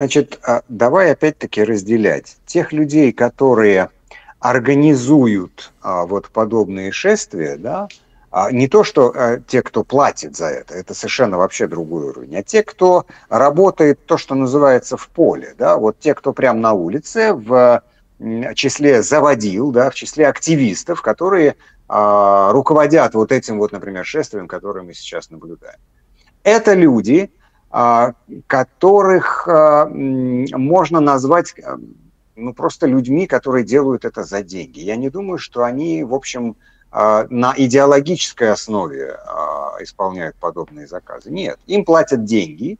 Значит, а, давай опять-таки разделять тех людей, которые организуют а, вот подобные шествия, да, а не то, что а, те, кто платит за это, это совершенно вообще другой уровень, а те, кто работает то, что называется в поле, да, вот те, кто прямо на улице, в числе заводил, да, в числе активистов, которые а, руководят вот этим вот, например, шествием, которое мы сейчас наблюдаем. Это люди, которых а, можно назвать а, ну, просто людьми, которые делают это за деньги. Я не думаю, что они, в общем, а, на идеологической основе а, исполняют подобные заказы. Нет, им платят деньги,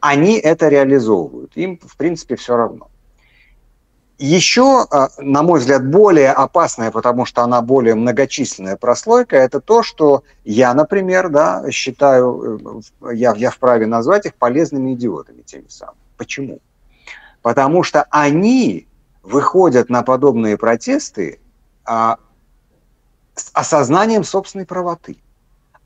они это реализовывают, им, в принципе, все равно. Еще, а, на мой взгляд, более опасная, потому что она более многочисленная прослойка, это то, что я, например, да, считаю, э, я, я вправе назвать их полезными идиотами теми самыми. Почему? Потому что они выходят на подобные протесты с осознанием собственной правоты.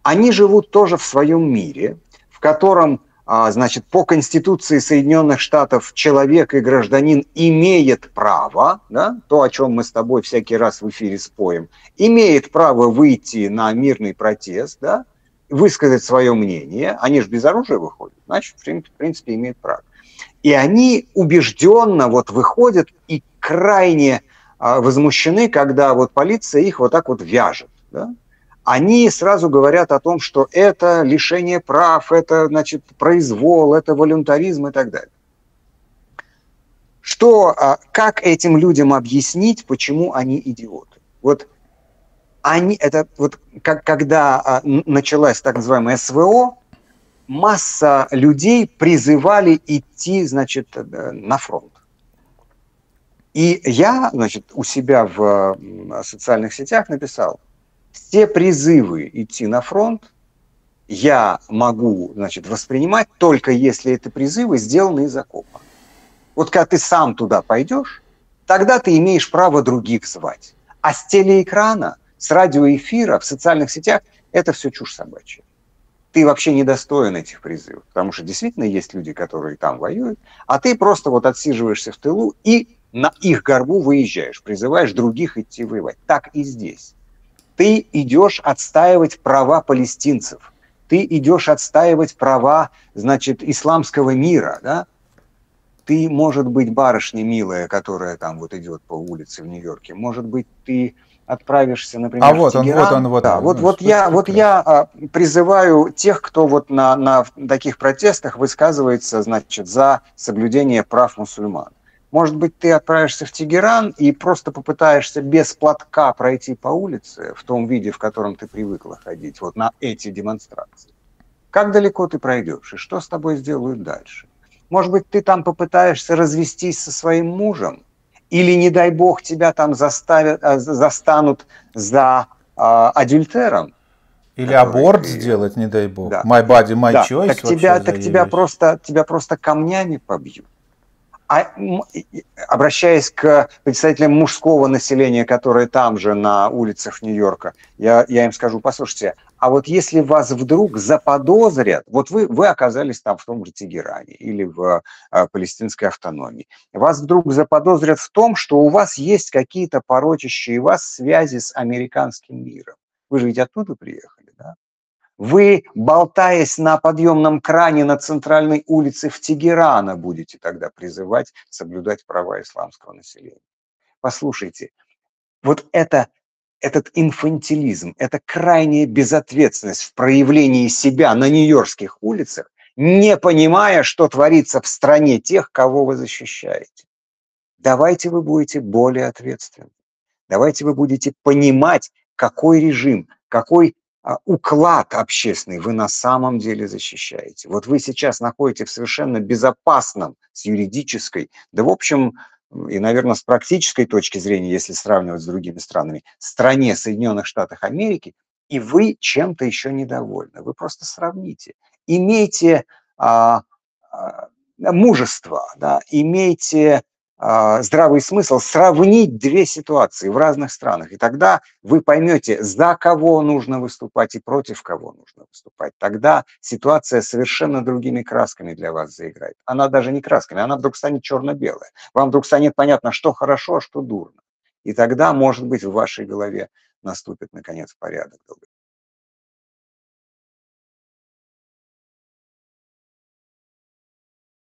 Они живут тоже в своем мире, в котором, а, значит, по Конституции Соединенных Штатов человек и гражданин имеет право, да, то, о чем мы с тобой всякий раз в эфире споем, имеет право выйти на мирный протест, да, высказать свое мнение, они же без оружия выходят, значит, в принципе, имеют право. И они убежденно вот выходят и крайне а, возмущены, когда вот полиция их вот так вот вяжет. Да? Они сразу говорят о том, что это лишение прав, это значит произвол, это волюнтаризм и так далее. Что, а, как этим людям объяснить, почему они идиоты? Вот они, это вот как, когда а, началась так называемая СВО, масса людей призывали идти, значит, э, на фронт. И я, значит, у себя в социальных сетях написал, все призывы идти на фронт я могу, значит, воспринимать только если это призывы сделаны из окопа. Вот когда ты сам туда пойдешь, тогда ты имеешь право других звать. А с телеэкрана, с радиоэфира, в социальных сетях это все чушь собачья. Ты вообще недостоин этих призывов, потому что действительно есть люди, которые там воюют, а ты просто вот отсиживаешься в тылу и на их горбу выезжаешь, призываешь других идти воевать. Так и здесь. Ты идешь отстаивать права палестинцев, ты идешь отстаивать права, значит, исламского мира, да? Ты, может быть, барышня милая, которая там вот идет по улице в Нью-Йорке, может быть, ты отправишься, например, а вот в Тегеран. он, вот он, вот да, он. Вот, вот я, вот я а, призываю тех, кто вот на, на таких протестах высказывается, значит, за соблюдение прав мусульман. Может быть, ты отправишься в Тегеран и просто попытаешься без платка пройти по улице в том виде, в котором ты привыкла ходить, вот на эти демонстрации. Как далеко ты пройдешь и что с тобой сделают дальше? Может быть, ты там попытаешься развестись со своим мужем, или, не дай бог, тебя там заставят, а, застанут за э, адюльтером. Или который... аборт сделать, не дай бог. Да. My body, my да. choice. Так тебя, так тебя просто, тебя просто камнями побьют. А, обращаясь к представителям мужского населения, которые там же на улицах Нью-Йорка, я, я им скажу, послушайте, а вот если вас вдруг заподозрят, вот вы, вы оказались там в том же Тегеране или в а, палестинской автономии, вас вдруг заподозрят в том, что у вас есть какие-то порочащие вас связи с американским миром. Вы же ведь оттуда приехали? Вы, болтаясь на подъемном кране на центральной улице в Тегерана, будете тогда призывать соблюдать права исламского населения. Послушайте, вот это, этот инфантилизм, это крайняя безответственность в проявлении себя на нью-йоркских улицах, не понимая, что творится в стране тех, кого вы защищаете. Давайте вы будете более ответственны. Давайте вы будете понимать, какой режим, какой уклад общественный вы на самом деле защищаете. Вот вы сейчас находитесь в совершенно безопасном с юридической, да в общем, и, наверное, с практической точки зрения, если сравнивать с другими странами, стране Соединенных Штатов Америки, и вы чем-то еще недовольны. Вы просто сравните. Имейте а, а, мужество, да, имейте здравый смысл сравнить две ситуации в разных странах. И тогда вы поймете, за кого нужно выступать и против кого нужно выступать. Тогда ситуация совершенно другими красками для вас заиграет. Она даже не красками, она вдруг станет черно-белая. Вам вдруг станет понятно, что хорошо, а что дурно. И тогда, может быть, в вашей голове наступит, наконец, порядок долгосрочный.